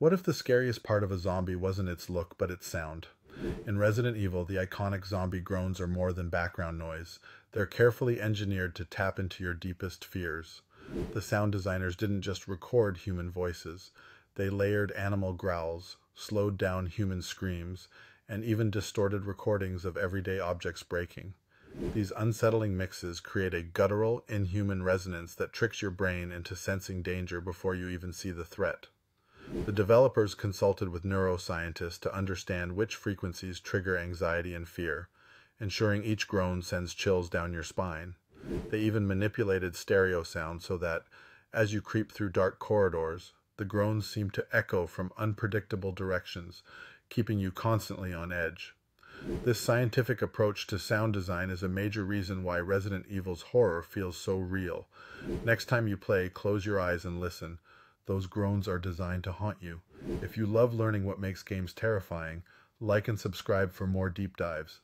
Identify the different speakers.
Speaker 1: What if the scariest part of a zombie wasn't its look, but its sound? In Resident Evil, the iconic zombie groans are more than background noise. They're carefully engineered to tap into your deepest fears. The sound designers didn't just record human voices, they layered animal growls, slowed down human screams, and even distorted recordings of everyday objects breaking. These unsettling mixes create a guttural, inhuman resonance that tricks your brain into sensing danger before you even see the threat. The developers consulted with neuroscientists to understand which frequencies trigger anxiety and fear, ensuring each groan sends chills down your spine. They even manipulated stereo sound so that, as you creep through dark corridors, the groans seem to echo from unpredictable directions, keeping you constantly on edge. This scientific approach to sound design is a major reason why Resident Evil's horror feels so real. Next time you play, close your eyes and listen. Those groans are designed to haunt you. If you love learning what makes games terrifying, like and subscribe for more deep dives.